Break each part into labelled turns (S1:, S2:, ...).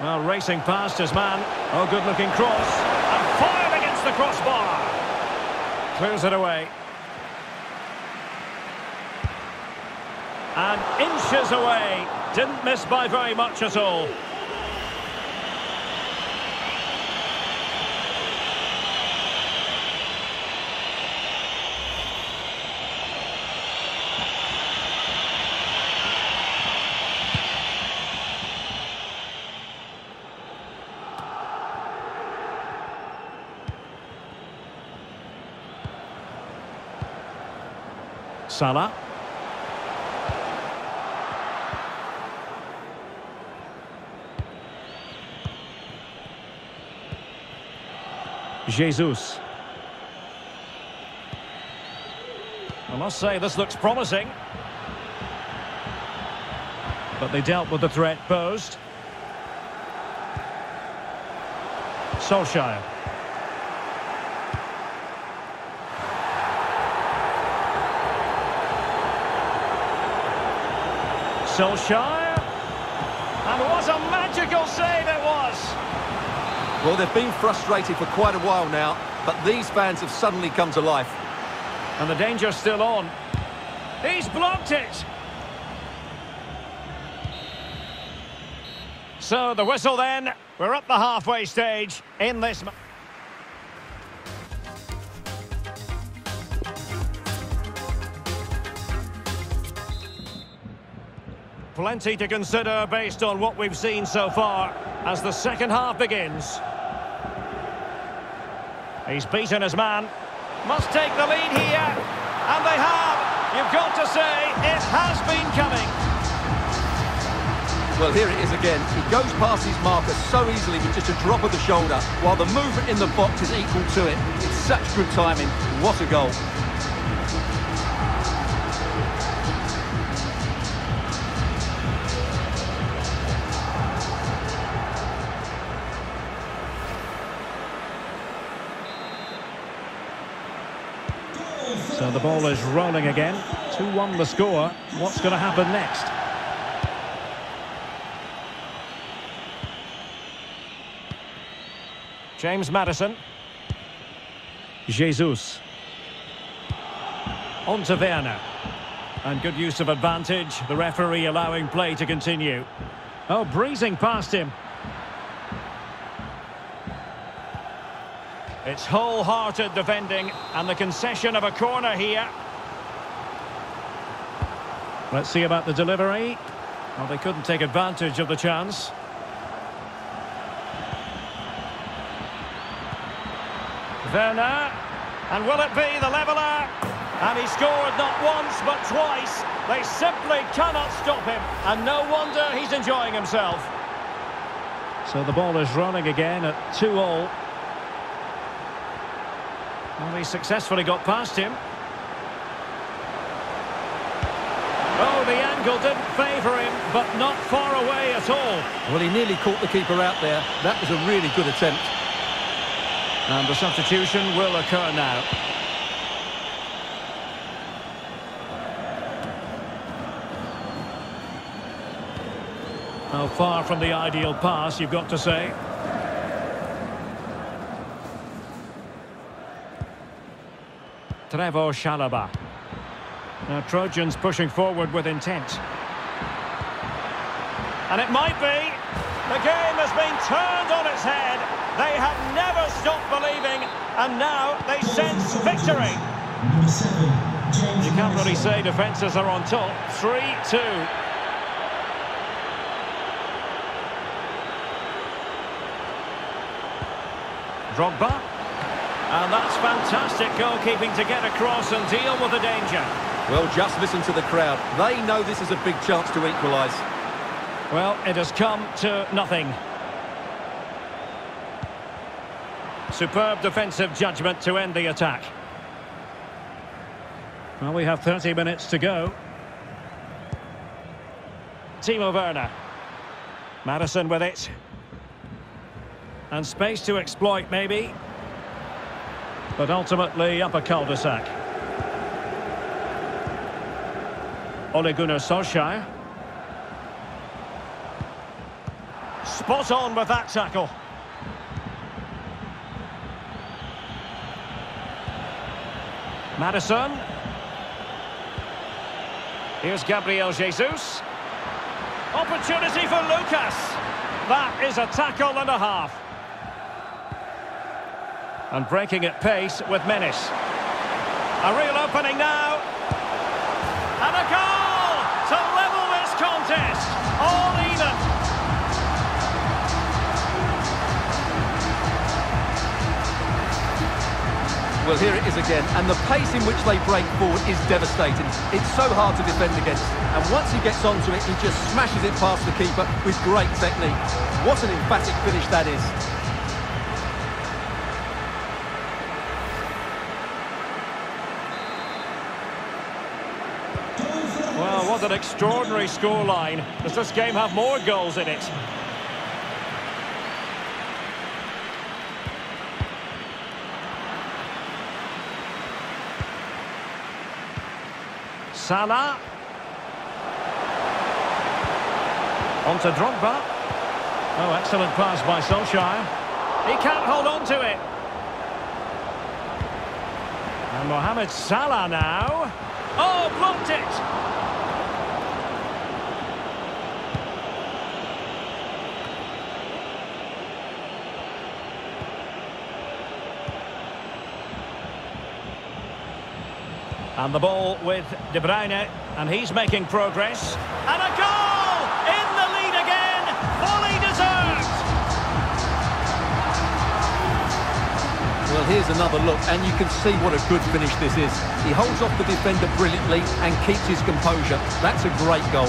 S1: Well, racing past his man. Oh, good-looking cross. And fired against the crossbar. Clears it away. And inches away. Didn't miss by very much at all. Salah. Jesus. I must say, this looks promising. But they dealt with the threat posed. Solskjaer. Solskjaer. And what a magical save it was.
S2: Well, they've been frustrated for quite a while now, but these fans have suddenly come to life.
S1: And the danger's still on. He's blocked it. So the whistle then. We're at the halfway stage in this... Plenty to consider based on what we've seen so far as the second half begins. He's beaten his man. Must take the lead here. And they have. You've got to say, it has been coming.
S2: Well, here it is again. He goes past his marker so easily with just a drop of the shoulder, while the movement in the box is equal to it. It's such good timing. What a goal.
S1: So the ball is rolling again. 2-1 the score. What's going to happen next? James Maddison. Jesus. On to Werner. And good use of advantage. The referee allowing play to continue. Oh, breezing past him. It's wholehearted defending and the concession of a corner here. Let's see about the delivery. Well, they couldn't take advantage of the chance. Werner. And will it be the leveller? And he scored not once but twice. They simply cannot stop him. And no wonder he's enjoying himself. So the ball is running again at 2 all. Well, he successfully got past him. Oh, the angle didn't favour him, but not far away at all.
S2: Well, he nearly caught the keeper out there. That was a really good attempt.
S1: And the substitution will occur now. How far from the ideal pass, you've got to say. Trevoh Chalobah. Now Trojans pushing forward with intent. And it might be. The game has been turned on its head. They have never stopped believing, and now they sense victory. You can't really say defences are on top. 3-2. Drogba. And that's fantastic goalkeeping to get across and deal with the danger.
S2: Well, just listen to the crowd. They know this is a big chance to equalise.
S1: Well, it has come to nothing. Superb defensive judgment to end the attack. Well, we have 30 minutes to go. Timo Werner. Maddison with it. And space to exploit, maybe. But ultimately, up a cul-de-sac. Ole Gunnar Solskjaer. Spot on with that tackle. Maddison. Here's Gabriel Jesus. Opportunity for Lucas. That is a tackle and a half. And breaking at pace with Menace. A real opening now. And a goal to level this contest. All even.
S2: Well, here it is again, and the pace in which they break forward is devastating. It's so hard to defend against, and once he gets onto it, he just smashes it past the keeper with great technique. What an emphatic finish that is.
S1: Well, what an extraordinary scoreline. Does this game have more goals in it? Salah. On to Drogba. Oh, excellent pass by Solskjaer. He can't hold on to it. And Mohamed Salah now. Oh, blocked it. And the ball with De Bruyne, and he's making progress. And a goal! In the lead again! Fully deserved!
S2: Well, here's another look, and you can see what a good finish this is. He holds off the defender brilliantly and keeps his composure. That's a great goal.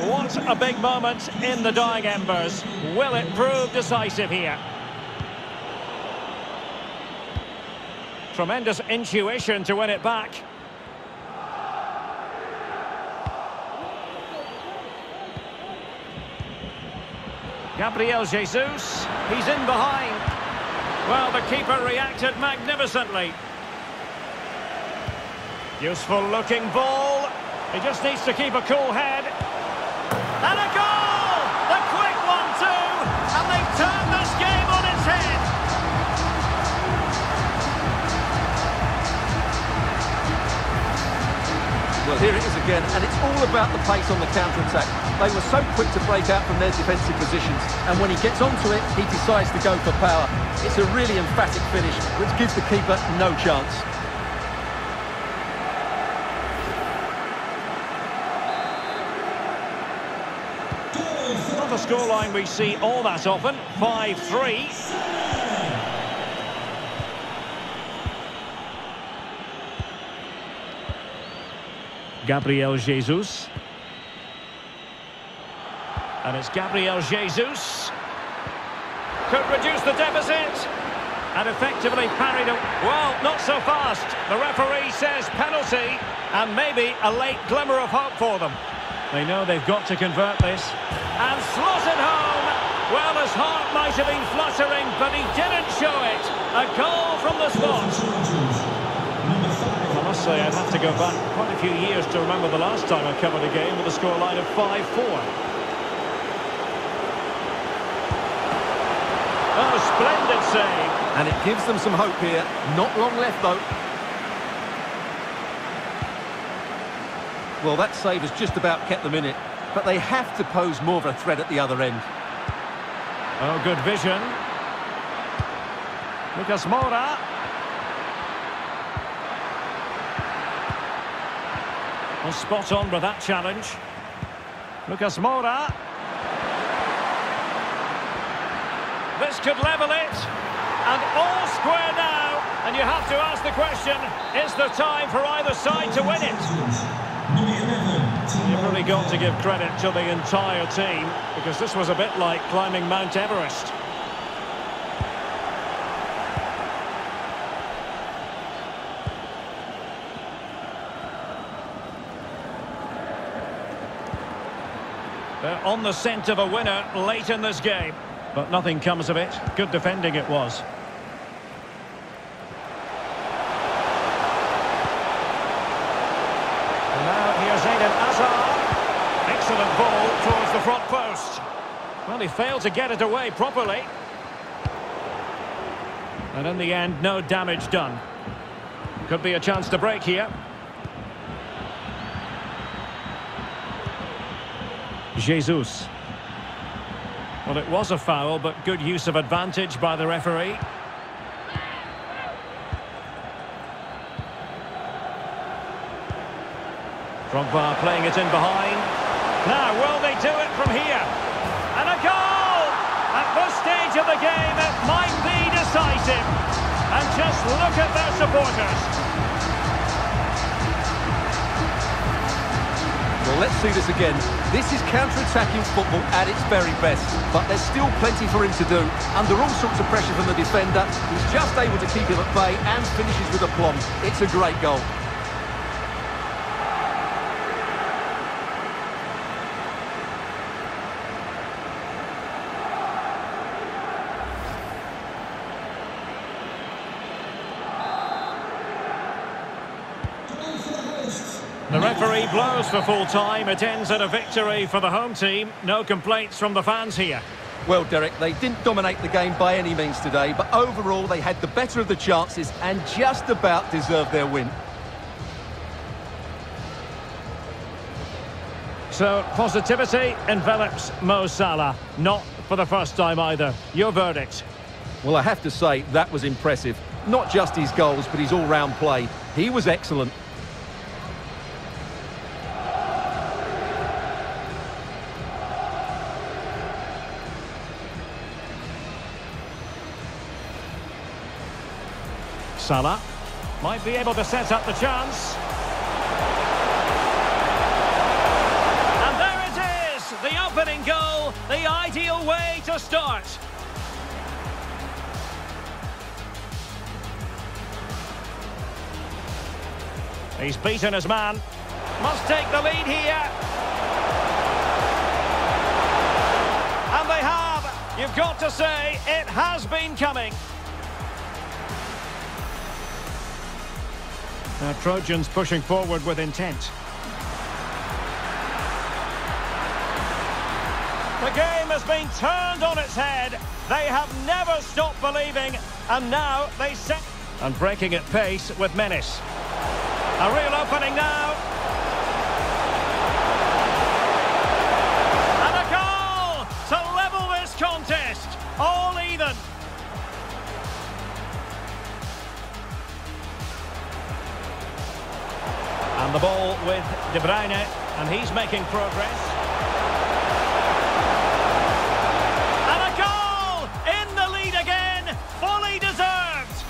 S1: What a big moment in the dying embers. Will it prove decisive here? Tremendous intuition to win it back. Gabriel Jesus, he's in behind. Well, the keeper reacted magnificently. Useful looking ball. He just needs to keep a cool head. And a goal! The quick one too! And they've turned this game on its head!
S2: Well, here it is again, and it's all about the pace on the counter-attack. They were so quick to break out from their defensive positions, and when he gets onto it, he decides to go for power. It's a really emphatic finish, which gives the keeper no chance.
S1: Scoreline we see all that often. 5-3. Gabriel Jesus. And it's Gabriel Jesus. Could reduce the deficit. And effectively parried it. Well, not so fast. The referee says penalty. And maybe a late glimmer of hope for them. They know they've got to convert this. And slotted home. Well, his heart might have been fluttering, but he didn't show it. A goal from the spot. I must say, I'd have to go back quite a few years to remember the last time I covered a game with a scoreline of 5-4. Oh, splendid save.
S2: And it gives them some hope here. Not long left, though. Well, that save has just about kept them in it. But they have to pose more of a threat at the other end.
S1: Oh, good vision. Lucas Moura. Well, spot on with that challenge. Lucas Moura. This could level it. And all square now. And you have to ask the question, is there time for either side to win it? Really got to give credit to the entire team because this was a bit like climbing Mount Everest. They're on the scent of a winner late in this game. But nothing comes of it. Good defending it was. And now here's Eden Hazard. Excellent ball towards the front post. Well, he failed to get it away properly. And in the end, no damage done. Could be a chance to break here. Jesus. Well, it was a foul, but good use of advantage by the referee. Drogba playing it in behind. Now, it from here? And a goal! At this stage of the game, it might be decisive. And just look at their supporters.
S2: Well, let's see this again. This is counter-attacking football at its very best, but there's still plenty for him to do. Under all sorts of pressure from the defender, he's just able to keep him at bay and finishes with aplomb. It's a great goal.
S1: The referee blows for full time. It ends at a victory for the home team. No complaints from the fans here.
S2: Well, Derek, they didn't dominate the game by any means today, but overall they had the better of the chances and just about deserved their win.
S1: So, positivity envelops Mo Salah. Not for the first time either. Your verdict?
S2: Well, I have to say, that was impressive. Not just his goals, but his all-round play. He was excellent.
S1: Salah might be able to set up the chance. And there it is, the opening goal, the ideal way to start. He's beaten his man. Must take the lead here. And they have. You've got to say, it has been coming. Now Trojans pushing forward with intent. The game has been turned on its head. They have never stopped believing, and now they set... And breaking at pace with menace. A real opening now. With De Bruyne, and he's making progress. And a goal! In the lead again, fully deserved.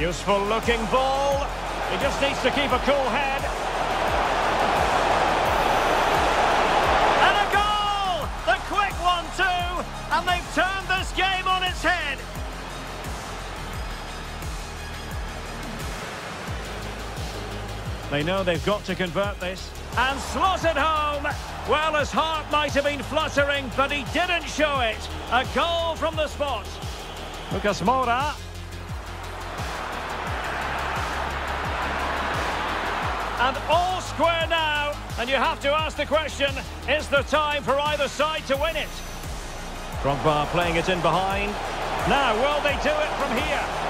S1: Useful looking ball. He just needs to keep a cool head. They know they've got to convert this. And slotted home! Well, his heart might have been fluttering, but he didn't show it. A goal from the spot. Lucas Moura. And all square now. And you have to ask the question, is the time for either side to win it? Drogba playing it in behind. Now, will they do it from here?